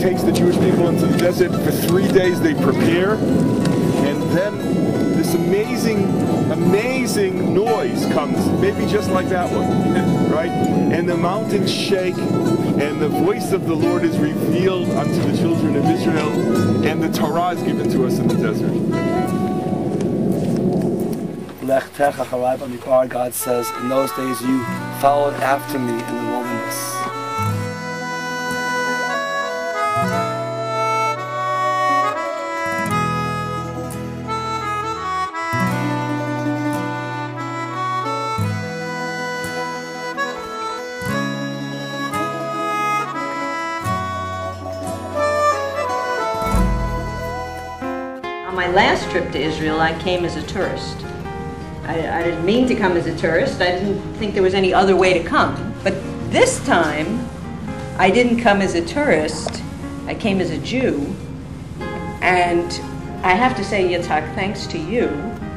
takes the Jewish people into the desert. For three days they prepare. And then this amazing, amazing noise comes, maybe just like that one, right? And the mountains shake, and the voice of the Lord is revealed unto the children of Israel, and the Torah is given to us in the desert. God says, in those days you followed after me my last trip to Israel, I came as a tourist. I, I didn't mean to come as a tourist. I didn't think there was any other way to come. But this time, I didn't come as a tourist. I came as a Jew. And I have to say, Yitzhak, thanks to you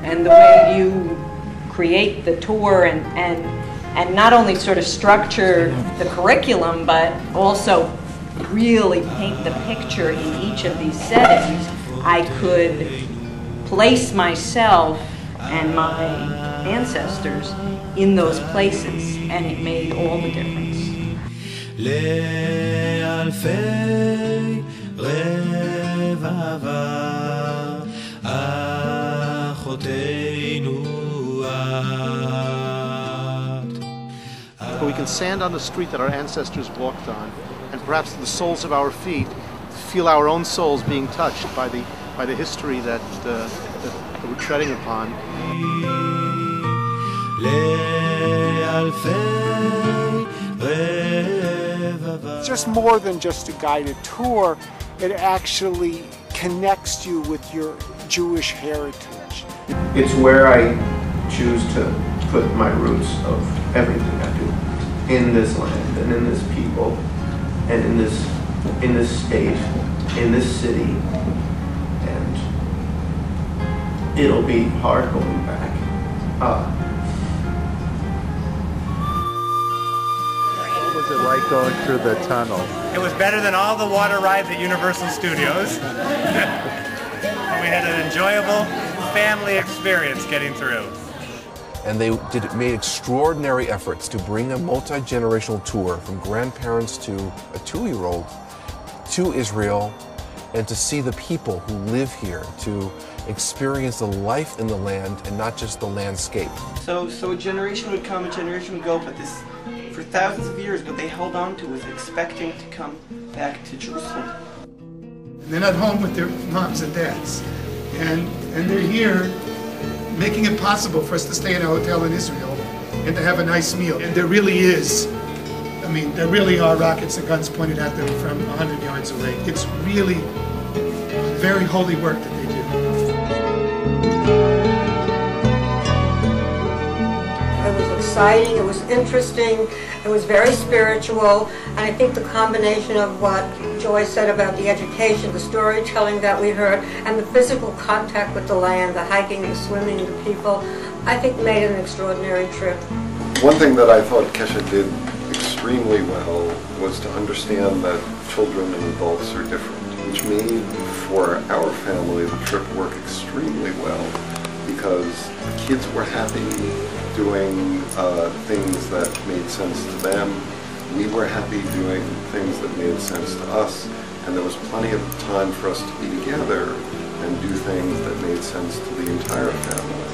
and the way you create the tour and, and, and not only sort of structure the curriculum, but also really paint the picture in each of these settings, I could place myself and my ancestors in those places, and it made all the difference. לאלפי רבבה אחותנו את. Where we can stand on the street that our ancestors walked on, and perhaps the soles of our feet feel our own souls being touched by the, by the history that, uh, that we're treading upon. Just more than just a guided tour, it actually connects you with your Jewish heritage. It's where I choose to put my roots of everything I do in this land and in this people and in this in this state, in this city. And it'll be hard going back. Uh, What was it like going through the tunnel? It was better than all the water rides at Universal Studios. and we had an enjoyable family experience getting through. and they did made extraordinary efforts to bring a multi-generational tour from grandparents to a two-year-old to Israel and to see the people who live here to experience the life in the land and not just the landscape. So, so a generation would come, a generation would go, but this, for thousands of years, what they held on to was expecting to come back to Jerusalem. They're not home with their moms and dads. And, and they're here making it possible for us to stay in a hotel in Israel and to have a nice meal. And there really is, I mean, there really are rockets and guns pointed at them from 100 yards away. It's really very holy work that they do. It was exciting, it was interesting, it was very spiritual, and I think the combination of what Joy said about the education, the storytelling that we heard, and the physical contact with the land, the hiking, the swimming, the people, I think made it an extraordinary trip. One thing that I thought Keshet did extremely well was to understand that children and adults are different, which made for our family the trip work extremely well because the kids were happy doing uh, things that made sense to them. We were happy doing things that made sense to us, and there was plenty of time for us to be together and do things that made sense to the entire family.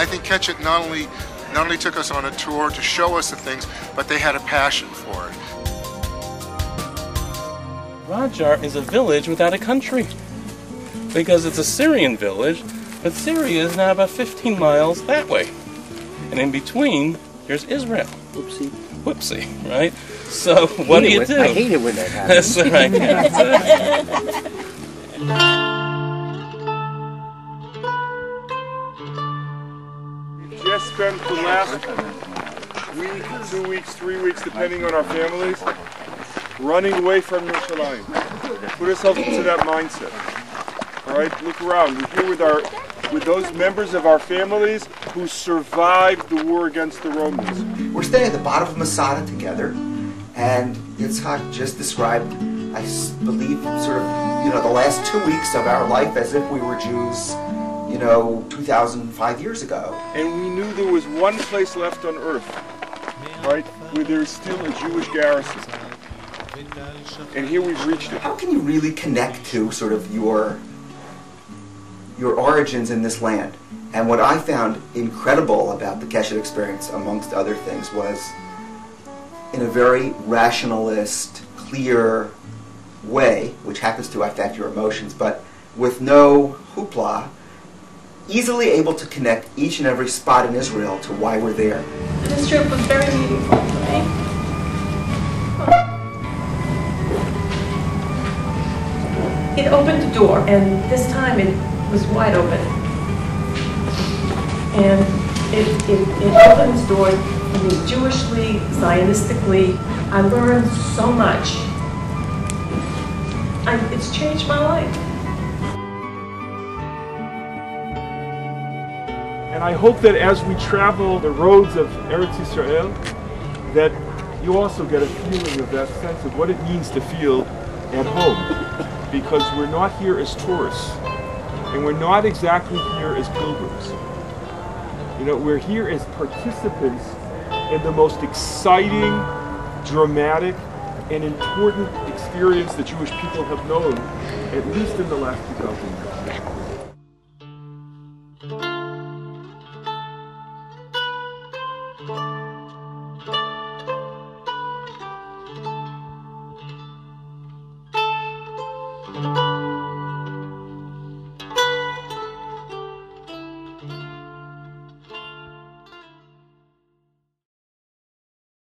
I think Keshet not only not only took us on a tour to show us the things, but they had a passion for it. Ghajar is a village without a country because it's a Syrian village, but Syria is now about 15 miles that way. And in between, there's Israel. Whoopsie. Whoopsie, right? So what do you when- do? I hate it when that happens. That's right. spent the last week, two weeks, three weeks, depending on our families, running away from Yerushalayim. Put ourselves into that mindset. All right, look around. We're here with our, with those members of our families who survived the war against the Romans. We're standing at the bottom of Masada together, and Yitzhak just described, I believe, sort of, you know, the last two weeks of our life as if we were Jews, you know, 2,005 years ago. And we knew there was one place left on earth, right, where there's still a Jewish garrison. And here we've reached it. How can you really connect to sort of your your origins in this land? And what I found incredible about the Keshet experience, amongst other things, was in a very rationalist, clear way, which happens to affect your emotions, but with no hoopla, easily able to connect each and every spot in Israel to why we're there. This trip was very meaningful to me. It opened a door, and this time it was wide open. And it, it, it opens doors for me Jewishly, Zionistically. I learned so much. I, it's changed my life. And I hope that as we travel the roads of Eretz Yisrael, that you also get a feeling of that sense of what it means to feel at home. Because we're not here as tourists, and we're not exactly here as pilgrims. You know, we're here as participants in the most exciting, dramatic, and important experience the Jewish people have known, at least in the last 2,000 years.